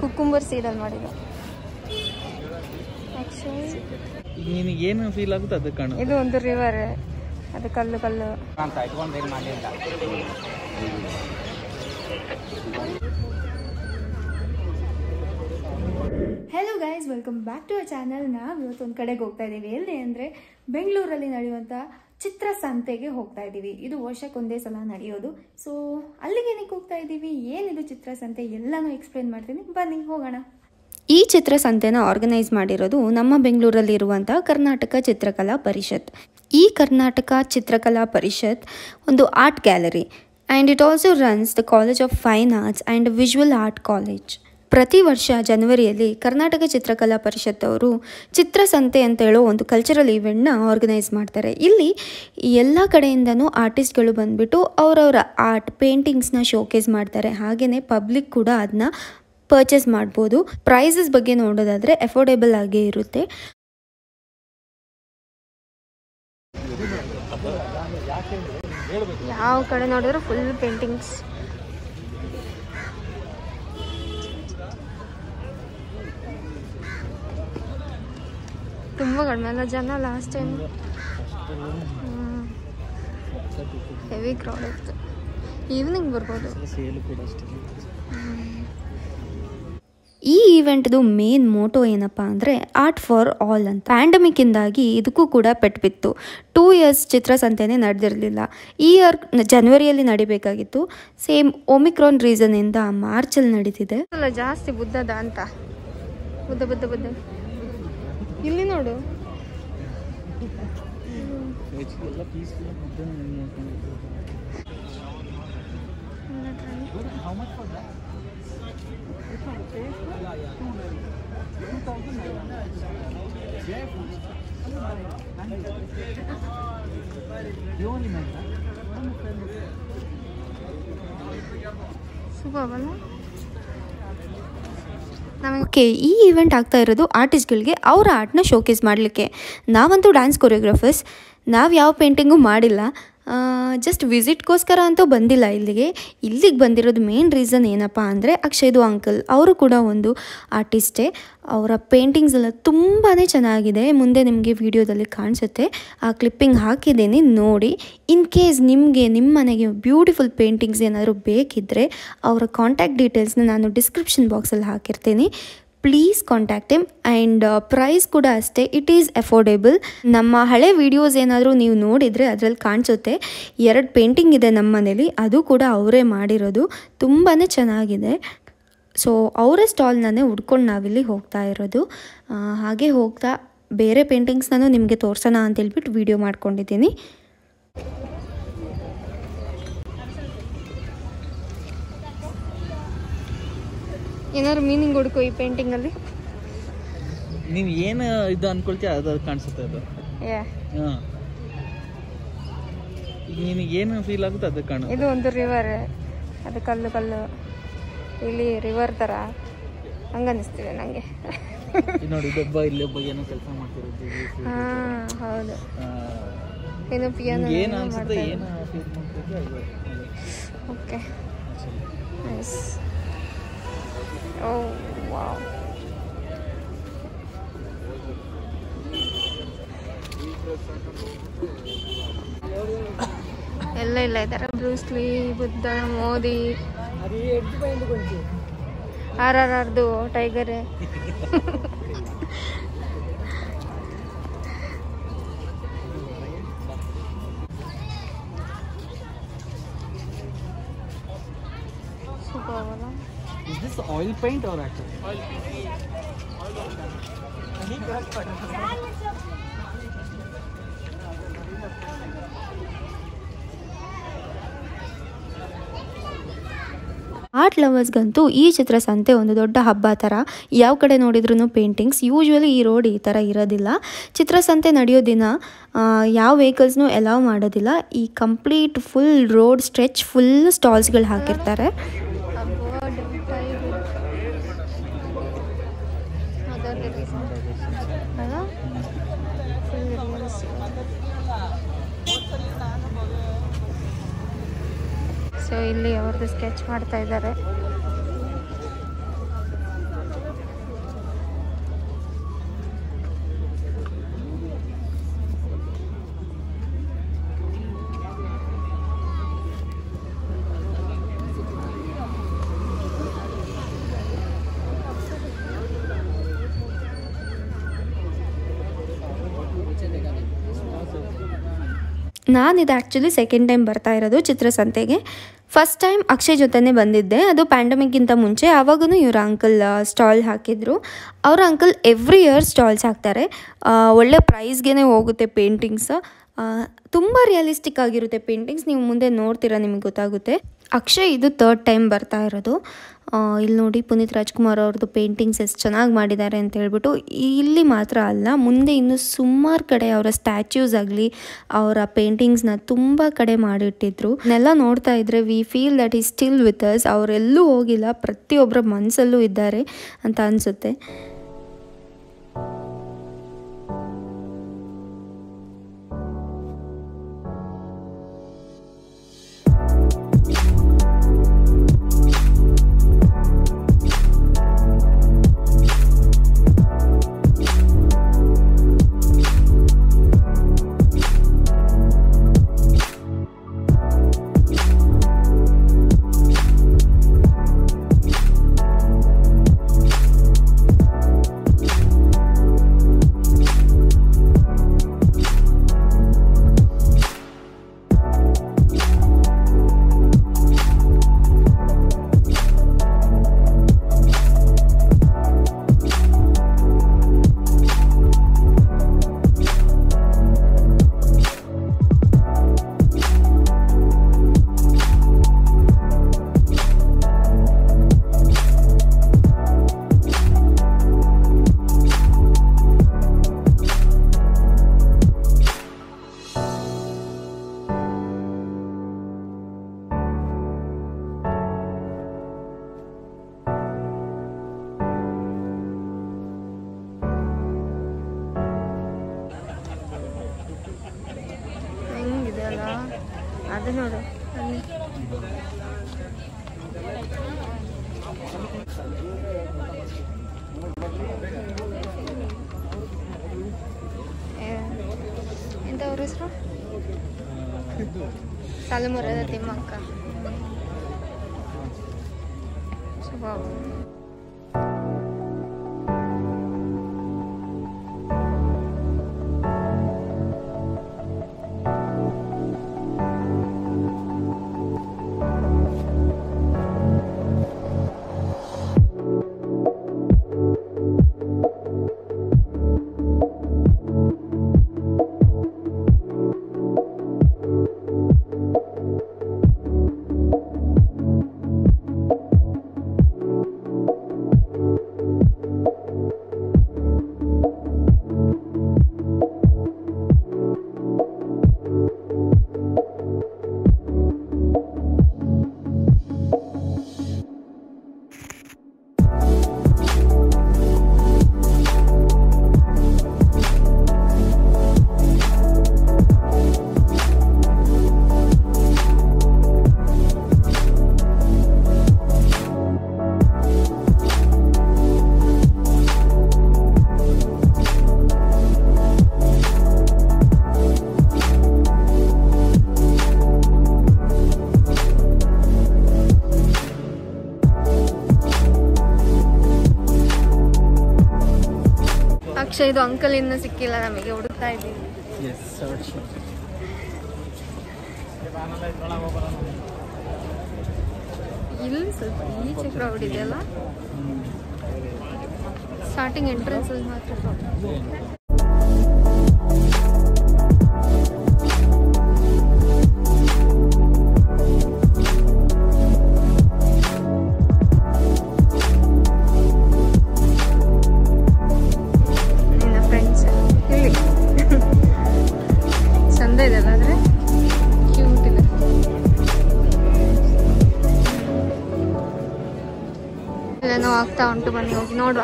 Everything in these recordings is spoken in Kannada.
ಕುಕ್ಕುಂಬರ್ ಸೀಡಲ್ಲಿ ಈಗ ನಿನಗೆ ಏನು ಫೀಲ್ ಆಗುತ್ತೆ ಅದು ಕಾಣು ಇದು ಒಂದು ರಿವರ್ ಅದು ಕಲ್ಲು ಕಲ್ಲು. ಅಂತ ಇಟ್ಕೊಂಡು ಏನು ಮಾಡಲಿಲ್ಲ. Hello guys welcome back to our channel ನಾವು ಇವತ್ತು ಒಂದು ಕಡೆಗೆ ಹೋಗ್ತಾ ಇದ್ದೀವಿ ಎಲ್ಲಿ ಅಂದರೆ ಬೆಂಗಳೂರಲ್ಲಿ ನಡೆಯುವಂಥ ಚಿತ್ರಸಂತೆಗೆ ಹೋಗ್ತಾ ಇದ್ದೀವಿ. ಇದು ವರ್ಷಕ್ಕೊಂದೇ ಸಲ ನಡೆಯೋದು. ಸೊ ಅಲ್ಲಿಗೆ ಏನಕ್ಕೆ ಹೋಗ್ತಾ ಇದ್ದೀವಿ? ಏನಿದು ಚಿತ್ರಸಂತೆ? ಎಲ್ಲನೂ ಎಕ್ಸ್ಪ್ಲೇನ್ ಮಾಡ್ತೀನಿ. ಬನ್ನಿ, ಹೋಗೋಣ. ಈ ಚಿತ್ರಸಂತೆನ ಆರ್ಗನೈಸ್ ಮಾಡಿರೋದು ನಮ್ಮ ಬೆಂಗಳೂರಲ್ಲಿರುವಂತಹ ಕರ್ನಾಟಕ ಚಿತ್ರಕಲಾ ಪರಿಷತ್. ಈ ಕರ್ನಾಟಕ ಚಿತ್ರಕಲಾ ಪರಿಷತ್ ಒಂದು art gallery and it also runs the college of fine arts and visual art college ಪ್ರತಿ ವರ್ಷ ಜನವರಿಯಲ್ಲಿ ಕರ್ನಾಟಕ ಚಿತ್ರಕಲಾ ಪರಿಷತ್ ಅವರು ಚಿತ್ರಸಂತೆ ಅಂತ ಹೇಳೋ ಒಂದು ಕಲ್ಚರಲ್ ಈವೆಂಟ್ನ ಆರ್ಗನೈಸ್ ಮಾಡ್ತಾರೆ. ಇಲ್ಲಿ ಎಲ್ಲ ಕಡೆಯಿಂದನೂ ಆರ್ಟಿಸ್ಟ್ಗಳು ಬಂದುಬಿಟ್ಟು ಅವರವರ ಆರ್ಟ್ ಪೇಂಟಿಂಗ್ಸ್ನ ಶೋಕೇಸ್ ಮಾಡ್ತಾರೆ. ಹಾಗೆಯೇ ಪಬ್ಲಿಕ್ ಕೂಡ ಅದನ್ನ ಪರ್ಚೇಸ್ ಮಾಡ್ಬೋದು. ಪ್ರೈಸಸ್ ಬಗ್ಗೆ ನೋಡೋದಾದರೆ ಅಫೋರ್ಡೆಬಲ್ ಆಗೇ ಇರುತ್ತೆ. ಯಾವ ಕಡೆ ನೋಡಿದ್ರು ಫುಲ್ ಪೇಂಟಿಂಗ್ಸ್ ತುಂಬ ಕಡಿಮೆ ಅಲ್ಲ ಜನ ಲಾಸ್ಟ್ ಟೈಮ್ ಹೆವಿ ಕ್ರೌಡ್ ಇತ್ತು. ಈವ್ನಿಂಗ್ ಬರ್ಬೋದು. ಈ ಈವೆಂಟ್ದು ಮೇನ್ ಮೋಟೋ ಏನಪ್ಪ ಅಂದರೆ ಆರ್ಟ್ ಫಾರ್ ಆಲ್ ಅಂತ. ಪ್ಯಾಂಡಮಿಕ್ಕಿಂದಾಗಿ ಇದಕ್ಕೂ ಕೂಡ ಪೆಟ್ಬಿತ್ತು ಟೂ ಇಯರ್ಸ್ ಚಿತ್ರಸಂತೆನೇ ನಡೆದಿರಲಿಲ್ಲ. ಈ ಇಯರ್ ಜನವರಿಯಲ್ಲಿ ನಡಿಬೇಕಾಗಿತ್ತು. ಸೇಮ್ ಒಮಿಕ್ರಾನ್ ಇಂದ ಮಾರ್ಚಲ್ಲಿ ನಡೀತಿದೆ. ಅಲ್ಲ ಜಾಸ್ತಿ ಬುದ್ಧದ ಅಂತ. ಬುದ್ಧ ಬುದ್ಧ ಬುದ್ಧ. ಇಲ್ಲಿ ನೋಡು ಎಲ್ಲ ಪೀಸ್ಫುಲ್ ಮುದ್ದೆ ಹೌ ಮಚ್ ಓಕೆ, ಈ ಈವೆಂಟ್ ಆಗ್ತಾ ಇರೋದು ಆರ್ಟಿಸ್ಟ್ಗಳಿಗೆ ಅವರ ಆರ್ಟ್ನ ಶೋಕೇಸ್ ಮಾಡಲಿಕ್ಕೆ. ನಾವಂತೂ ಡ್ಯಾನ್ಸ್ ಕೊರಿಯೋಗ್ರಾಫರ್ಸ್ ನಾವು ಯಾವ ಪೇಂಟಿಂಗು ಮಾಡಿಲ್ಲ. ಜಸ್ಟ್ ವಿಸಿಟ್ಗೋಸ್ಕರ ಅಂತೂ ಬಂದಿಲ್ಲ ಇಲ್ಲಿಗೆ. ಇಲ್ಲಿಗೆ ಬಂದಿರೋದು ಮೇನ್ ರೀಸನ್ ಏನಪ್ಪ ಅಂದರೆ ಅಕ್ಷಯ್ದು ಅಂಕಲ್ ಅವರು ಕೂಡ ಒಂದು ಆರ್ಟಿಸ್ಟೇ ಅವರ ಪೇಂಟಿಂಗ್ಸ್ ಎಲ್ಲ ತುಂಬಾ ಚೆನ್ನಾಗಿದೆ. ಮುಂದೆ ನಿಮಗೆ ವಿಡಿಯೋದಲ್ಲಿ ಕಾಣಿಸುತ್ತೆ. ಆ ಕ್ಲಿಪ್ಪಿಂಗ್ ಹಾಕಿದ್ದೀನಿ, ನೋಡಿ. ಇನ್ ಕೇಸ್ ನಿಮಗೆ ನಿಮ್ಮ ಮನೆಗೆ ಬ್ಯೂಟಿಫುಲ್ ಪೇಂಟಿಂಗ್ಸ್ ಏನಾದರೂ ಬೇಕಿದ್ದರೆ ಅವರ ಕಾಂಟ್ಯಾಕ್ಟ್ ಡೀಟೇಲ್ಸ್ನ ನಾನು ಡಿಸ್ಕ್ರಿಪ್ಷನ್ ಬಾಕ್ಸಲ್ಲಿ ಹಾಕಿರ್ತೀನಿ. Please contact him and price ಕೂಡ ಅಷ್ಟೇ. ಇಟ್ ಈಸ್ ಅಫೋರ್ಡೆಬಲ್ ನಮ್ಮ ಹಳೆ ವಿಡಿಯೋಸ್ ಏನಾದರೂ ನೀವು ನೋಡಿದರೆ ಅದರಲ್ಲಿ ಕಾಣಿಸುತ್ತೆ. ಎರಡು ಪೇಂಟಿಂಗ್ ಇದೆ ನಮ್ಮ ಮನೇಲಿ. ಅದು ಕೂಡ ಅವರೇ ಮಾಡಿರೋದು. ತುಂಬಾ ಚೆನ್ನಾಗಿದೆ. ಸೊ ಅವರ ಸ್ಟಾಲ್ನೇ ಹುಡ್ಕೊಂಡು ನಾವಿಲ್ಲಿ ಹೋಗ್ತಾ ಇರೋದು. ಹಾಗೆ ಹೋಗ್ತಾ ಬೇರೆ ಪೇಂಟಿಂಗ್ಸ್ ನಾನು ನಿಮಗೆ ತೋರಿಸೋಣ ಅಂತೇಳ್ಬಿಟ್ಟು ವಿಡಿಯೋ ಮಾಡ್ಕೊಂಡಿದ್ದೀನಿ. ಏನಾದ್ರು ಮೀನಿಂಗ್ ಹುಡುಕು ಈ ಪೇಂಟಿಂಗಲ್ಲಿ ನೀವು ಏನು ಇದು ಅನ್ಕೊಳ್ತೀಯ ಅದು ಅದು ಕಾಣಿಸುತ್ತೆ ಅದು. ನಿನಗೆ ಏನು ಫೀಲ್ ಆಗುತ್ತೆ ಅದು ಕಾಣು ಇದು ಒಂದು ರಿವರ್ ಅದು ಕಲ್ಲು ಕಲ್ಲು. ಇಲ್ಲಿ ರಿವರ್ ಥರ ಹಂಗನಿಸ್ತಿದೆ ನನಗೆ ನೋಡಿ ಇದೊಬ್ಬ ಇಲ್ಲೊಬ್ಬ ಏನೋ ಕೆಲಸ ಮಾಡ್ತಿರೋದು ಹಾಂ ಹೌದು. ಏನು ಪಿಯಾನೋ ಏನು ಅನ್ಸುತ್ತೆ ಏನು ಓಕೆ ನೈಸ್ ಓ wow. ಎಲ್ಲ ಇಲ್ಲ ಇದ್ದಾರೆ Bruce Lee Buddha Modi. R R ಆರ್ದು tiger super ಅಲ್ಲ Is this oil paint or acrylic? Art ಲವರ್ಸ್ಗಂತೂ ಈ ಚಿತ್ರಸಂತೆ ಒಂದು ದೊಡ್ಡ ಹಬ್ಬ ಥರ ಯಾವ ಕಡೆ ನೋಡಿದ್ರೂ ಪೇಂಟಿಂಗ್ಸ್ ಯೂಶ್ವಲಿ ಈ ರೋಡ್ ಈ ಥರ ಇರೋದಿಲ್ಲ. ಚಿತ್ರಸಂತೆ ನಡೆಯೋ ದಿನ ಯಾವ ವೆಹಿಕಲ್ಸ್ನೂ ಎಲಾವ್ ಮಾಡೋದಿಲ್ಲ. ಈ complete full road stretch full ಸ್ಟಾಲ್ಸ್ಗಳು ಹಾಕಿರ್ತಾರೆ. ಇಲ್ಲಿ ಅವ್ರದ್ದು ಸ್ಕೆಚ್ ಮಾಡ್ತಾ ಇದ್ದಾರೆ. ನಾನಿದು ಆ್ಯಕ್ಚುಲಿ ಸೆಕೆಂಡ್ ಟೈಮ್ ಬರ್ತಾ ಇರೋದು ಚಿತ್ರಸಂತೆಗೆ. ಫಸ್ಟ್ ಟೈಮ್ ಅಕ್ಷಯ್ ಜೊತೆನೇ ಬಂದಿದ್ದೆ. ಅದು ಪ್ಯಾಂಡಮಿಕ್ಗಿಂತ ಮುಂಚೆ. ಆವಾಗೂ ಇವರ ಅಂಕಲ್ ಸ್ಟಾಲ್ ಹಾಕಿದ್ರು. ಅವ್ರ ಅಂಕಲ್ ಎವ್ರಿ ಇಯರ್ ಸ್ಟಾಲ್ಸ್ ಹಾಕ್ತಾರೆ. ಒಳ್ಳೆ ಪ್ರೈಸ್ಗೆ ಹೋಗುತ್ತೆ ಪೇಂಟಿಂಗ್ಸ್ ತುಂಬ ರಿಯಲಿಸ್ಟಿಕ್ ಆಗಿರುತ್ತೆ ಪೇಂಟಿಂಗ್ಸ್ ನೀವು ಮುಂದೆ ನೋಡ್ತೀರಾ, ನಿಮಗೆ ಗೊತ್ತಾಗುತ್ತೆ. ಅಕ್ಷಯ್ ಇದು ತರ್ಡ್ ಟೈಮ್ ಬರ್ತಾ ಇರೋದು. ಇಲ್ಲಿ ನೋಡಿ ಪುನೀತ್ ರಾಜ್ಕುಮಾರ್ ಅವ್ರದ್ದು ಪೇಂಟಿಂಗ್ಸ್ ಎಷ್ಟು ಚೆನ್ನಾಗಿ ಮಾಡಿದ್ದಾರೆ ಅಂತ ಹೇಳ್ಬಿಟ್ಟು, ಇಲ್ಲಿ ಮಾತ್ರ ಅಲ್ಲ, ಮುಂದೆ ಇನ್ನು ಸುಮಾರು ಕಡೆ ಅವರ ಸ್ಟ್ಯಾಚ್ಯೂಸ್ ಆಗಲಿ, ಅವರ ಪೇಂಟಿಂಗ್ಸ್ನ ತುಂಬ ಕಡೆ ಮಾಡಿಟ್ಟಿದ್ರು. ನೆಲ್ಲ ನೋಡ್ತಾ ಇದ್ರೆ we feel that is still with us ಅವರೆಲ್ಲೂ ಹೋಗಿಲ್ಲ ಪ್ರತಿಯೊಬ್ಬರ ಮನಸ್ಸಲ್ಲೂ ಇದ್ದಾರೆ ಅಂತ ಅನಿಸುತ್ತೆ. ಅದು ನೋಡು ಎಂತ ಅವ್ರ ಹೆಸರು ತಲೆಮುರದ ತಿಮ್ಮಕ್ಕ ಸ್ವಭಾವ ಇದು ಅಂಕಲ್ ಇನ್ನೂ ಸಿಕ್ಕಿಲ್ಲ ನಮಗೆ ಹುಡುಕ್ತಾ ಇದ್ದೀವಿ. ಇಲ್ಲಿ ಸ್ವಲ್ಪ ಈಚೆ ಕ್ರೌಡ್ ಇದೆಯಲ್ಲ ಸ್ಟಾರ್ಟಿಂಗ್ ಎಂಟ್ರೆನ್ಸ್ ಅಲ್ಲಿ ಮಾತ್ರ ಆಗ್ತಾ ಉಂಟು ಬನ್ನಿ ಹೋಗಿ ನೋಡುವ.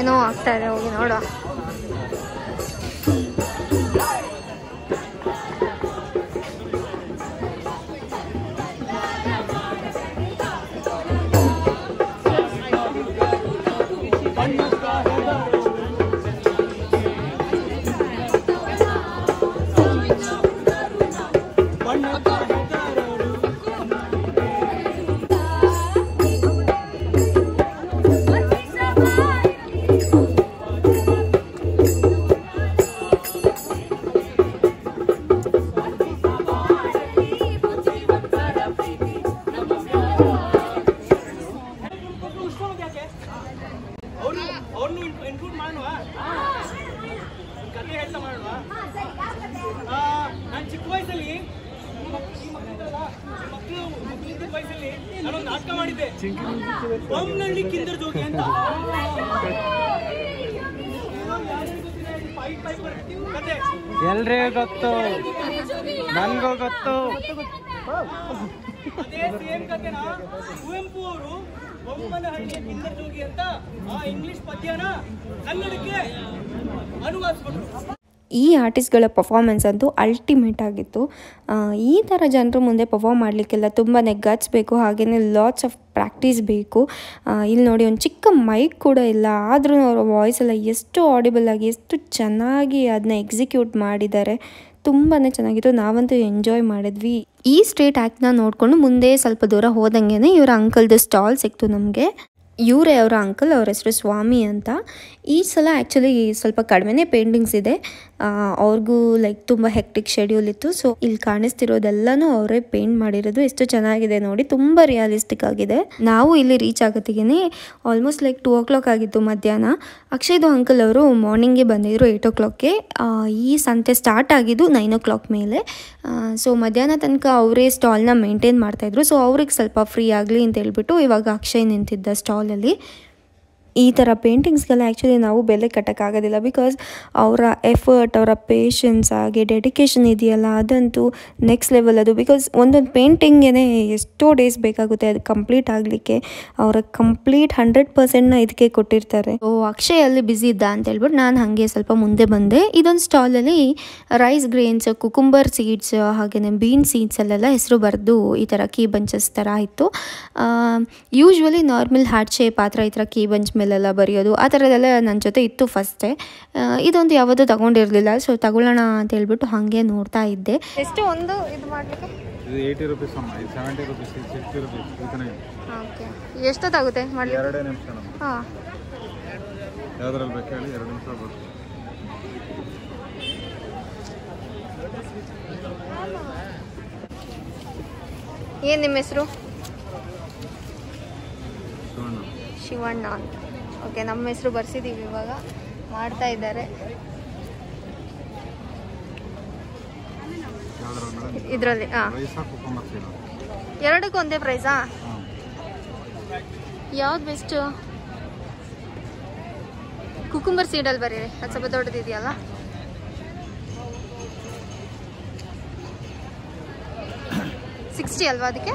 ಏನೋ ಆಗ್ತಾ ಇದೆ ಹೋಗಿ ನೋಡುವ. ನಾಟಕ ಮಾಡಿದ್ದೆ. ಬೊಮ್ಮನಹಳ್ಳಿ ಕಿಂದರ್ ಜೋಗಿ ಅಂತ? ಎಲ್ರಿಗೂ ಗೊತ್ತು. ನನ್ಗೂ ಗೊತ್ತು. ಅದೇ ಸೇಮ್ ಕತೆನ? ಕುವೆಂಪು ಅವರು ಬೊಮ್ಮನಹಳ್ಳಿಯ ಕಿಂದರ್ ಜೋಗಿ ಅಂತ ಆ ಇಂಗ್ಲಿಷ್ ಪದ್ಯನ ಕನ್ನಡಕ್ಕೆ ಅನುವಾದಿಸ್ಬಿಟ್ರು ಈ ಆರ್ಟಿಸ್ಟ್ಗಳ ಪರ್ಫಾರ್ಮೆನ್ಸ್ ಅಂತೂ ಅಲ್ಟಿಮೇಟ್ ಆಗಿತ್ತು. ಈ ಥರ ಜನರು ಮುಂದೆ ಪರ್ಫಾರ್ಮ್ ಮಾಡಲಿಕ್ಕೆಲ್ಲ ತುಂಬಾ ಗಟ್ಸ್ಬೇಕು ಹಾಗೆಯೇ ಲಾಟ್ಸ್ ಆಫ್ ಪ್ರಾಕ್ಟೀಸ್ ಬೇಕು. ಇಲ್ಲಿ ನೋಡಿ ಒಂದು ಚಿಕ್ಕ ಮೈಕ್ ಕೂಡ ಇಲ್ಲ. ಆದರೂ ಅವರ ವಾಯ್ಸ್ ಎಲ್ಲ ಎಷ್ಟು ಆಡಿಬಲ್ ಆಗಿ, ಎಷ್ಟು ಚೆನ್ನಾಗಿ ಅದನ್ನ ಎಕ್ಸಿಕ್ಯೂಟ್ ಮಾಡಿದ್ದಾರೆ. ತುಂಬಾ ಚೆನ್ನಾಗಿತ್ತು. ನಾವಂತೂ ಎಂಜಾಯ್ ಮಾಡಿದ್ವಿ. ಈ ಸ್ಟ್ರೀಟ್ ಆ್ಯಕ್ಟ್ನ ನೋಡಿಕೊಂಡು ಮುಂದೆ ಸ್ವಲ್ಪ ದೂರ ಹೋದಂಗೆ ಇವರ ಅಂಕಲ್ದು ಸ್ಟಾಲ್ ಸಿಕ್ತು ನಮಗೆ. ಇವರೇ ಅವರ ಅಂಕಲ್, ಅವ್ರ ಹೆಸರು ಸ್ವಾಮಿ ಅಂತ. ಈ ಸಲ ಆ್ಯಕ್ಚುಲಿ ಸ್ವಲ್ಪ ಕಡಿಮೆನೇ ಪೇಂಟಿಂಗ್ಸ್ ಇದೆ. ಅವ್ರಿಗೂ ಲೈಕ್ ತುಂಬ ಹೆಕ್ಟಿಕ್ ಶೆಡ್ಯೂಲ್ ಇತ್ತು. ಸೊ ಇಲ್ಲಿ ಕಾಣಿಸ್ತಿರೋದೆಲ್ಲನೂ ಅವರೇ ಪೇಂಟ್ ಮಾಡಿರೋದು ಎಷ್ಟು ಚೆನ್ನಾಗಿದೆ ನೋಡಿ, ತುಂಬ ರಿಯಾಲಿಸ್ಟಿಕ್ ಆಗಿದೆ. ನಾವು ಇಲ್ಲಿ ರೀಚ್ ಆಗೋತ್ತಿಗೆ almost like two o'clock ಆಗಿತ್ತು ಮಧ್ಯಾಹ್ನ. ಅಕ್ಷಯ್ದು ಅಂಕಲ್ ಅವರು ಮಾರ್ನಿಂಗೇ ಬಂದಿದ್ರು ಏಯ್ಟ್ ಓ ಕ್ಲಾಕ್ಗೆ ಈ ಸಂತೆ ಸ್ಟಾರ್ಟ್ ಆಗಿದ್ದು ನೈನ್ ಓ ಕ್ಲಾಕ್ ಮೇಲೆ ಸೊ ಮಧ್ಯಾಹ್ನ ತನಕ ಅವರೇ ಸ್ಟಾಲ್ನ ಮೇಂಟೈನ್ ಮಾಡ್ತಾಯಿದ್ರು ಸೊ ಅವ್ರಿಗೆ ಸ್ವಲ್ಪ ಫ್ರೀ ಆಗಲಿ ಅಂತ ಹೇಳ್ಬಿಟ್ಟು ಇವಾಗ ಅಕ್ಷಯ್ ನಿಂತಿದ್ದ ಸ್ಟಾಲಲ್ಲಿ ಈ ಥರ ಪೇಂಟಿಂಗ್ಸ್ಗೆಲ್ಲ ಆ್ಯಕ್ಚುಲಿ ನಾವು ಬೆಲೆ ಕಟ್ಟೋಕ್ಕಾಗೋದಿಲ್ಲ ಬಿಕಾಸ್ ಅವರ ಎಫರ್ಟ್ ಅವರ ಪೇಷನ್ಸ್ ಹಾಗೆ ಡೆಡಿಕೇಶನ್ ಇದೆಯಲ್ಲ ಅದಂತೂ ನೆಕ್ಸ್ಟ್ ಲೆವೆಲ್ ಅದು. ಬಿಕಾಸ್ ಒಂದೊಂದು ಪೇಂಟಿಂಗೇ ಎಷ್ಟೋ ಡೇಸ್ ಬೇಕಾಗುತ್ತೆ ಅದು ಕಂಪ್ಲೀಟ್ ಆಗಲಿಕ್ಕೆ. ಅವರ ಕಂಪ್ಲೀಟ್ ಹಂಡ್ರೆಡ್ ಪರ್ಸೆಂಟ್ನ ಇದಕ್ಕೆ ಕೊಟ್ಟಿರ್ತಾರೆ. ಓ ಅಕ್ಷಯಲ್ಲಿ ಬ್ಯುಸಿ ಇದ್ದ ಅಂತ ಹೇಳ್ಬಿಟ್ಟು ನಾನು ಹಾಗೆ ಸ್ವಲ್ಪ ಮುಂದೆ ಬಂದೆ. ಇದೊಂದು ಸ್ಟಾಲಲ್ಲಿ ರೈಸ್ ಗ್ರೇನ್ಸ್ ಕುಕುಂಬರ್ ಸೀಡ್ಸ್ ಹಾಗೆಯೇ ಬೀನ್ ಸೀಡ್ಸಲ್ಲೆಲ್ಲ ಹೆಸರು ಬರೆದು ಈ ಥರ ಕೀ ಬಂಚಸ್ ಥರ ಇತ್ತು. ಯೂಶ್ವಲಿ ನಾರ್ಮಲ್ ಹಾರ್ಟ್ ಶೇಪ್ ಆ ಥರ ಈ ಥರ ಕೀ ಬಂಚ್ ಮೇಲೆಲ್ಲ ಬರೆಯೋದು ಆ ಥರದ್ದೆಲ್ಲ ನನ್ನ ಜೊತೆ ಇತ್ತು ಫಸ್ಟೇ. ಇದೊಂದು ಯಾವುದೂ ತಗೊಂಡಿರಲಿಲ್ಲ. ಸೊ ತಗೊಳ್ಳೋಣ ಅಂತ ಹೇಳ್ಬಿಟ್ಟು ಹಾಗೆ ನೋಡ್ತಾ ಇದ್ದೆ. ಎಷ್ಟು ಒಂದು ಇದು ಮಾಡಲಿಕ್ಕೆ? ಇದು ಏಯ್ಟಿ ರುಪೀಸ್ ಅಮ್ಮ. ಇದು ಸೆವೆಂಟಿ ರುಪೀಸ್ ಇದು ಸಿಕ್ಸ್ಟಿ ರುಪೀಸ್ ಇದನ್ನೇ ಓಕೆ ಎಷ್ಟೊತ್ತಾಗುತ್ತೆ ಮಾಡಲಿ ಎರಡೇ ನಿಮಿಷ ನಮ್ಮ ಹಾಂ. ಯಾವ್ದ್ರಲ್ಲಿ ಬೇಕು ಹೇಳಿ ಎರಡು ನಿಮಿಷ ಬೇಕು ಏನು ನಿಮ್ಮ ಹೆಸರು? ಶಿವಣ್ಣ ಅಂತ. ಓಕೆ, ನಮ್ಮ ಹೆಸರು ಬರ್ಸಿದ್ದೀವಿ ಇವಾಗ. ಮಾಡ್ತಾ ಇದ್ದಾರೆ. ಇದರಲ್ಲಿ ಹಾಂ ಎರಡಕ್ಕೂ ಒಂದೇ ಪ್ರೈಸಾ ಯಾವ್ದು ಬೆಸ್ಟು ಕುಕುಂಬರ್ ಸೀಡಲ್ಲಿ ಬರೀರಿ. ಅದು ಸ್ವಲ್ಪ ದೊಡ್ಡದಿದೆಯಲ್ಲ ಸಿಕ್ಸ್ಟಿ ಅಲ್ವಾ ಅದಕ್ಕೆ?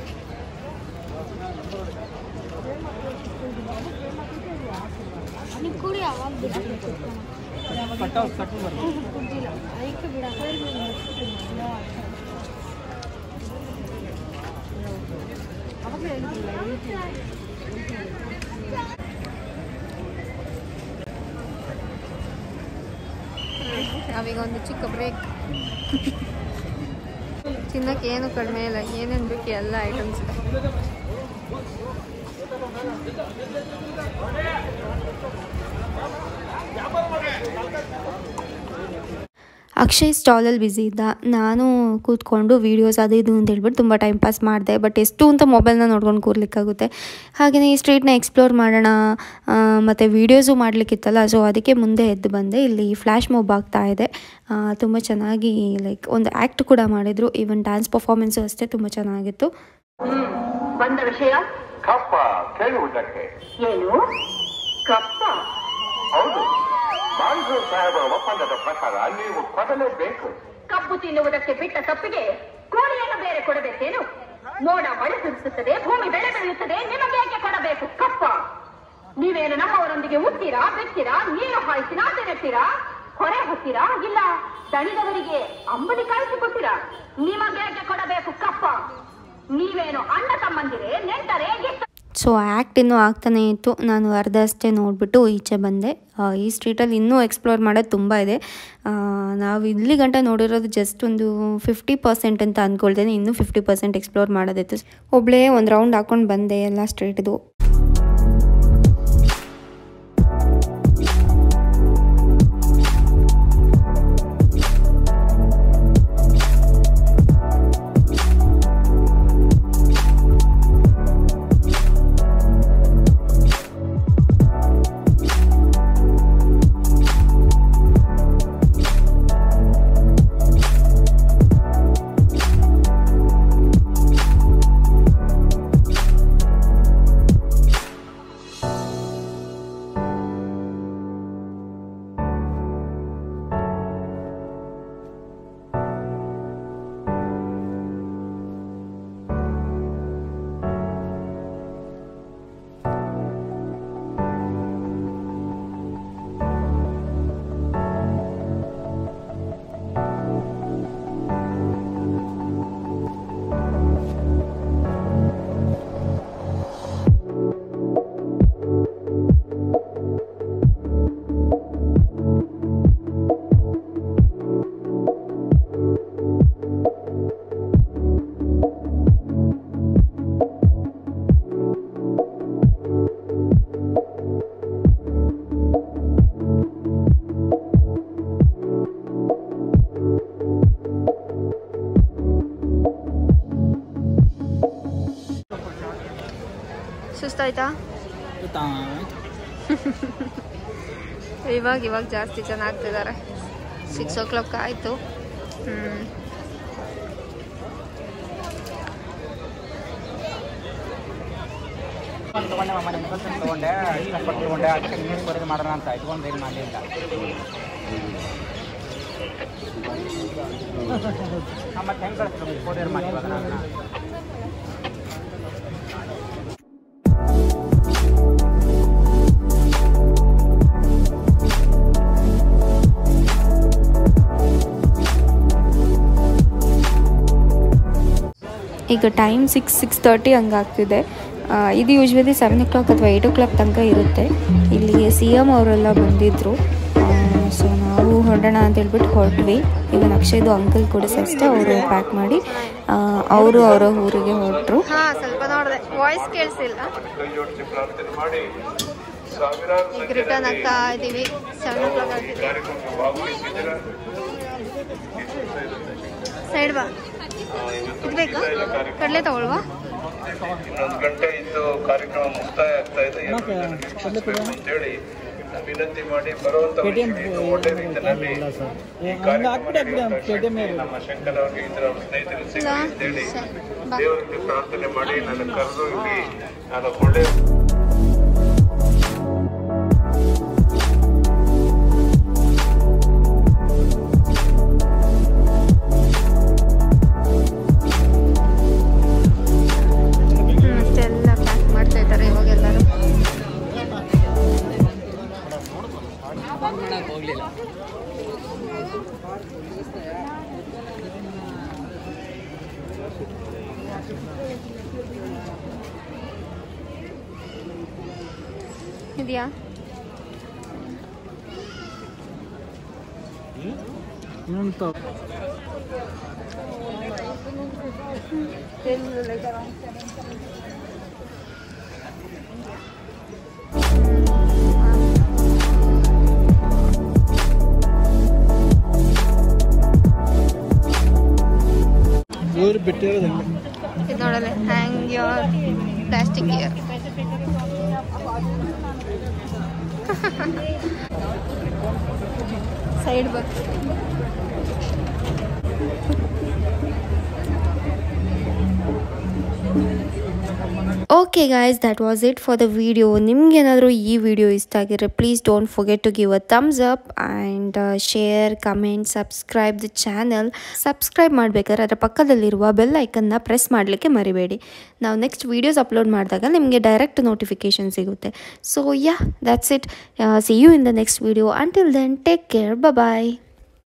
ನಾವೀಗ ಒಂದು ಚಿಕ್ಕ ಬ್ರೇಕ್ ತಿನ್ನಕ್ಕೆ ಏನು ಕಡಿಮೆ ಇಲ್ಲ ಏನೇನು ಬೇಕು ಎಲ್ಲ ಐಟಮ್ಸ್ ಇದೆ ಅಕ್ಷಯ್ ಸ್ಟಾಲಲ್ಲಿ ಬ್ಯುಸಿ ಇದ್ದ. ನಾನು ಕೂತ್ಕೊಂಡು ವೀಡಿಯೋಸ್ ಅದು ಇದು ಅಂತ ಹೇಳ್ಬಿಟ್ಟು ತುಂಬ ಟೈಮ್ ಪಾಸ್ ಮಾಡಿದೆ. ಬಟ್ ಎಷ್ಟು ಅಂತ ಮೊಬೈಲ್ನ ನೋಡ್ಕೊಂಡು ಕೂರ್ಲಿಕ್ಕಾಗುತ್ತೆ. ಹಾಗೆಯೇ ಈ ಸ್ಟ್ರೀಟ್ನ ಎಕ್ಸ್ಪ್ಲೋರ್ ಮಾಡೋಣ ಮತ್ತು ವೀಡಿಯೋಸು ಮಾಡಲಿಕ್ಕಿತ್ತಲ್ಲ. ಸೊ ಅದಕ್ಕೆ ಮುಂದೆ ಎದ್ದು ಬಂದೆ. ಇಲ್ಲಿ ಫ್ಲ್ಯಾಶ್ ಮೊಬ್ ಆಗ್ತಾ ಇದೆ. ತುಂಬ ಚೆನ್ನಾಗಿ ಲೈಕ್ ಒಂದು ಆ್ಯಕ್ಟ್ ಕೂಡ ಮಾಡಿದರು. ಈವನ್ ಡ್ಯಾನ್ಸ್ ಪರ್ಫಾರ್ಮೆನ್ಸು ಅಷ್ಟೇ ತುಂಬ ಚೆನ್ನಾಗಿತ್ತು. ಬಂದ ವಿಷಯ? ಕಪ್ಪ ಕೇಳುವುದಕ್ಕೆ ಏನು ಕಪ್ಪ ಹೌದು ಮಾನ್ಸೂರ್ ಸಾಹೇಬರ ಒಪ್ಪಂದದ ಪ್ರಕಾರ ನೀವು ಕೊಡಲೇಬೇಕು. ಕಬ್ಬು ತಿನ್ನುವುದಕ್ಕೆ ಬಿಟ್ಟ ತಪ್ಪಿಗೆ ಕೋಳಿಯನ್ನು ಬೇರೆ ಕೊಡಬೇಕೇನು? ಮೋಡ ಮಳೆ ಸುರಿಸುತ್ತದೆ, ಭೂಮಿ ಬೆಳೆ ಬೆಳೆಯುತ್ತದೆ, ನಿಮಗೆ ಯಾಕೆ ಕೊಡಬೇಕು? ಕಪ್ಪ. ನೀವೇನು ನಮ್ಮವರೊಂದಿಗೆ ಉತ್ತೀರಾ ಬಿಡ್ತೀರಾ ನೀರು ಹಾಯಿಸಿರಾ ತಿನ್ನುತ್ತೀರಾ? ಹೊರೆ ಹೊತ್ತೀರಾ ಇಲ್ಲ. ದಣಿದವರಿಗೆ ಅಂಬಲಿ ಕಾಯಿಸಿಕೊಡ್ತೀರಾ? ನಿಮಗೆ ಯಾಕೆ ಕೊಡಬೇಕು? ಕಪ್ಪ. ನೀವೇನು ಅಣ್ಣ ತಮ್ಮಂದಿರೇ, ನೆಂಟರೇ ಸೊ ಆ್ಯಕ್ಟ್ ಇನ್ನೂ ಆಗ್ತಾನೇ ಇತ್ತು. ನಾನು ಅರ್ಧ ಅಷ್ಟೇ ನೋಡಿಬಿಟ್ಟು ಈಚೆ ಬಂದೆ. ಈ ಸ್ಟ್ರೀಟಲ್ಲಿ ಇನ್ನೂ ಎಕ್ಸ್ಪ್ಲೋರ್ ಮಾಡೋದು ತುಂಬ ಇದೆ. ನಾವು ಇಲ್ಲಿ ಗಂಟ ನೋಡಿರೋದು ಜಸ್ಟ್ ಒಂದು ಫಿಫ್ಟಿ ಪರ್ಸೆಂಟ್ ಅಂತ ಅಂದ್ಕೊಳ್ತೇನೆ ಇನ್ನೂ ಫಿಫ್ಟಿ ಪರ್ಸೆಂಟ್ ಎಕ್ಸ್ಪ್ಲೋರ್ ಮಾಡೋದಿತ್ತು. ಒಬ್ಬಳೇ ಒಂದು ರೌಂಡ್ ಹಾಕ್ಕೊಂಡು ಬಂದೆ ಎಲ್ಲ ಸ್ಟ್ರೀಟ್ದು ಸುಸ್ತಾಯ್ತಾ ಇವಾಗ ಇವಾಗ ಜಾಸ್ತಿ ಜನ ಆಗ್ತಿದ್ದಾರೆ ಸಿಕ್ಸ್ ಓ ಕ್ಲಾಕ್ ಆಯಿತು. ತಗೊಂಡೆ ಇನ್ವೆಸ್ಟ್ಮೆಂಟ್ ತಗೊಂಡೆ ಇಷ್ಟಪಟ್ಟು ತಗೊಂಡೆ ಅದಕ್ಕೆ ನೀರು ಬರೋದು ಮಾಡೋಣ ಅಂತ ಇಟ್ಕೊಂಡು ಏನು ಮಾಡಲಿಲ್ಲ ಮತ್ತೆ ಹೆಂಗೆ ಕಳಿಸ್ತೀವಿ ಕೊಡಿಯರ್ ಮಾಡಿ ಇವಾಗ ನಾನು? ಈಗ ಟೈಮ್ ಸಿಕ್ಸ್ ಸಿಕ್ಸ್ ತರ್ಟಿ ಹಂಗೆ ಆಗ್ತಿದೆ ಇದು ಯೂಶ್ವಲಿ ಸೆವೆನ್ ಓ ಕ್ಲಾಕ್ ಅಥವಾ ಏಯ್ಟ್ ಓ ಕ್ಲಾಕ್ ತನಕ ಇರುತ್ತೆ. ಇಲ್ಲಿ ಸಿ ಎಂ ಅವರೆಲ್ಲ ಬಂದಿದ್ದರು ಸೊ ನಾವು ಹೊರಡೋಣ ಅಂತ ಹೇಳ್ಬಿಟ್ಟು ಹೊರಟ್ವಿ. ಈಗ ಅಕ್ಷಯ್ದು ಅಂಕಲ್ ಕೂಡ ಅಷ್ಟೇ ಅವರು ಪ್ಯಾಕ್ ಮಾಡಿ ಅವರು ಅವರ ಊರಿಗೆ ಹೊರಟರು. ಸೈಡ್ ಬಾ. ಇದು ಬೇಕಾ ಕಡಲೆ ತಗೊಳ್ವಾ ಇನ್ನೊಂದು ಗಂಟೆ ಇದ್ದು ಕಾರ್ಯಕ್ರಮ ಮುಕ್ತಾಯ ಆಗ್ತಾ ಇದೆ. ಅಂತೇಳಿ ವಿನಂತಿ ಮಾಡಿ ಬರುವಂತ ವೀಕ್ಷಕರು ಒಳ್ಳೆ ರೀತಿಯಲ್ಲಿ ಈ ಕಾರ್ಯಕ್ರಮ ನಮ್ಮ ಶಂಕರ್ ಅವರಿಗೆ ಇದರ ಸ್ನೇಹಿತರಿಗೆ ಸಿಗಲಿ ಅಂತೇಳಿ ದೇವರಲ್ಲಿ ಪ್ರಾರ್ಥನೆ ಮಾಡಿ ನನ್ನ ಕರೆದು ಇಲ್ಲಿ ನಾನು ಒಳ್ಳೆ ಹೋಗ್ಲಿಲ್ಲ ಇದೆಯಾ ಇನ್ನೊಂದು ಇವ್ರು ಬಿಟ್ಟಿರೋದು ಹಂಗೆ ಇದು ನೋಡಲ್ಲ hang your plastic ear side buck okay guys that was it for the video ನಿಮ್ಗೇನಾದರೂ ಈ ವಿಡಿಯೋ ಇಷ್ಟ ಆಗಿದ್ರೆ please don't forget to give a thumbs up and share comment subscribe the channel subscribe ಮಾಡಬೇಕಾದ್ರೆ ಅದರ ಪಕ್ಕದಲ್ಲಿರುವ ಬೆಲ್ ಐಕನ್ನ ಪ್ರೆಸ್ ಮಾಡಲಿಕ್ಕೆ ಮರಿಬೇಡಿ. ನಾವು ನೆಕ್ಸ್ಟ್ ವೀಡಿಯೋಸ್ ಅಪ್ಲೋಡ್ ಮಾಡಿದಾಗ ನಿಮಗೆ ಡೈರೆಕ್ಟ್ ನೋಟಿಫಿಕೇಷನ್ ಸಿಗುತ್ತೆ. So yeah that's it see you in the next video until then take care bye bye